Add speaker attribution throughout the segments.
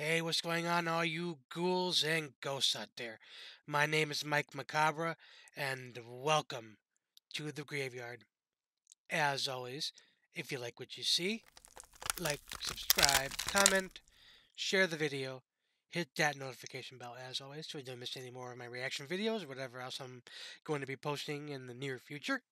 Speaker 1: Hey, what's going on, all you ghouls and ghosts out there? My name is Mike Macabre, and welcome to the graveyard. As always, if you like what you see, like, subscribe, comment, share the video, hit that notification bell as always so you don't miss any more of my reaction videos or whatever else I'm going to be posting in the near future.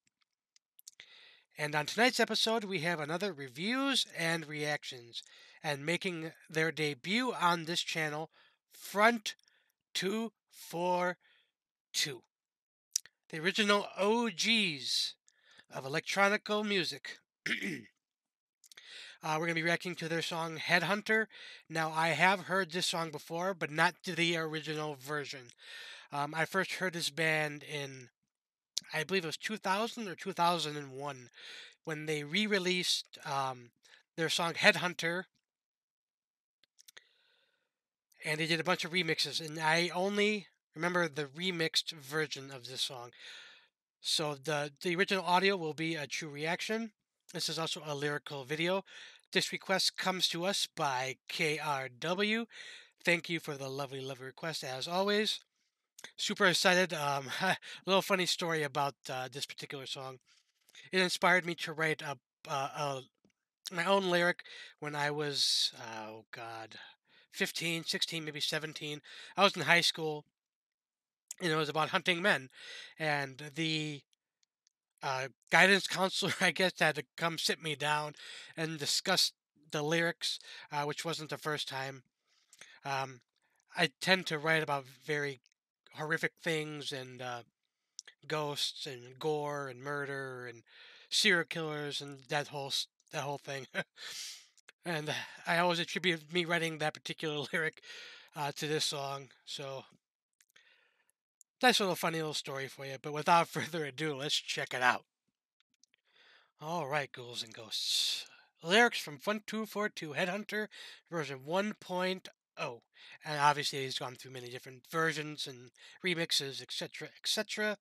Speaker 1: And on tonight's episode, we have another reviews and reactions. And making their debut on this channel, Front 242. The original OGs of electronical music. Uh, we're going to be reacting to their song Headhunter. Now, I have heard this song before, but not the original version. Um, I first heard this band in, I believe it was 2000 or 2001, when they re released um, their song Headhunter. And they did a bunch of remixes, and I only remember the remixed version of this song. So the the original audio will be a true reaction. This is also a lyrical video. This request comes to us by KRW. Thank you for the lovely, lovely request as always. Super excited. Um, a little funny story about uh, this particular song. It inspired me to write a, a my own lyric when I was, oh God, 15, 16, maybe 17. I was in high school and it was about hunting men. And the uh, guidance counselor, I guess, had to come sit me down and discuss the lyrics, uh, which wasn't the first time. Um, I tend to write about very horrific things and uh, ghosts and gore and murder and serial killers and that whole that whole thing. and I always attribute me writing that particular lyric uh, to this song. So Nice little funny little story for you, but without further ado, let's check it out. Alright, ghouls and ghosts. Lyrics from Front 242 Headhunter version 1.0. Oh, and obviously, he's gone through many different versions and remixes, etc., etc.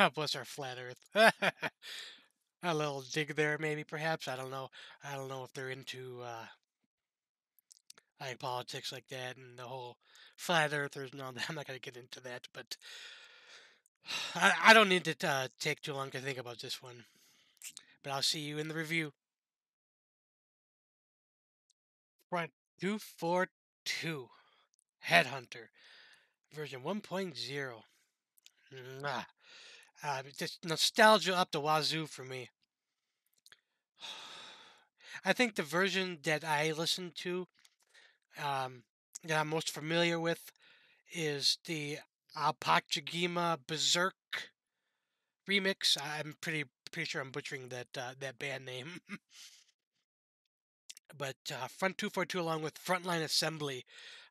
Speaker 1: God bless our flat Earth. a little dig there, maybe, perhaps. I don't know. I don't know if they're into uh, like politics like that and the whole flat earthers and all that. I'm not going to get into that, but I, I don't need to uh, take too long to think about this one. But I'll see you in the review. Front 242 Headhunter version 1.0. Ah, uh, just nostalgia up the wazoo for me. I think the version that I listen to, um, that I'm most familiar with, is the Alpachagima Berserk remix. I'm pretty pretty sure I'm butchering that uh, that band name. but uh, Front 242 along with Frontline Assembly.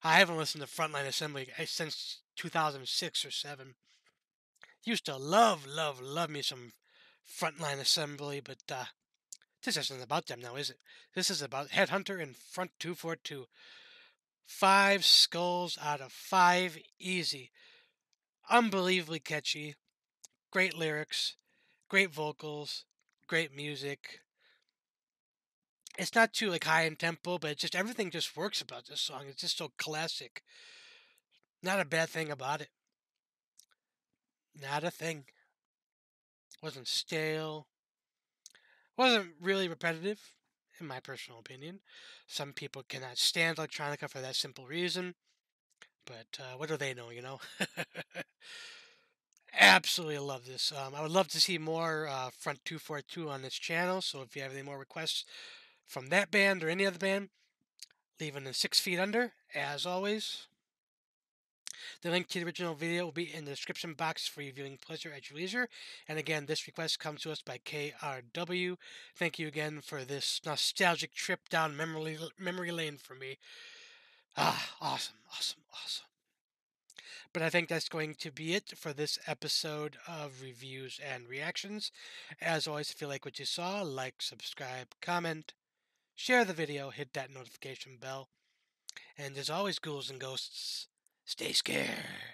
Speaker 1: I haven't listened to Frontline Assembly eh, since 2006 or 7. Used to love, love, love me some Frontline Assembly, but uh, this isn't about them now, is it? This is about Headhunter and Front 242. Five skulls out of five, easy. Unbelievably catchy. Great lyrics, great vocals, great music. It's not too like high in tempo, but just everything just works about this song. It's just so classic. Not a bad thing about it. Not a thing. Wasn't stale. Wasn't really repetitive, in my personal opinion. Some people cannot stand electronica for that simple reason. But uh, what do they know, you know? Absolutely love this. Um, I would love to see more uh, Front 242 on this channel. So if you have any more requests from that band or any other band, leave them in six feet under, as always. The link to the original video will be in the description box for your viewing pleasure at your leisure. And again, this request comes to us by KRW. Thank you again for this nostalgic trip down memory memory lane for me. Ah, awesome, awesome, awesome. But I think that's going to be it for this episode of reviews and reactions. As always, if you like what you saw, like, subscribe, comment, share the video, hit that notification bell. And as always, ghouls and ghosts, stay scared.